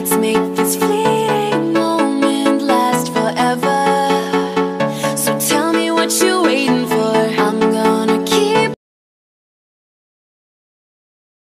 Let's make this fly.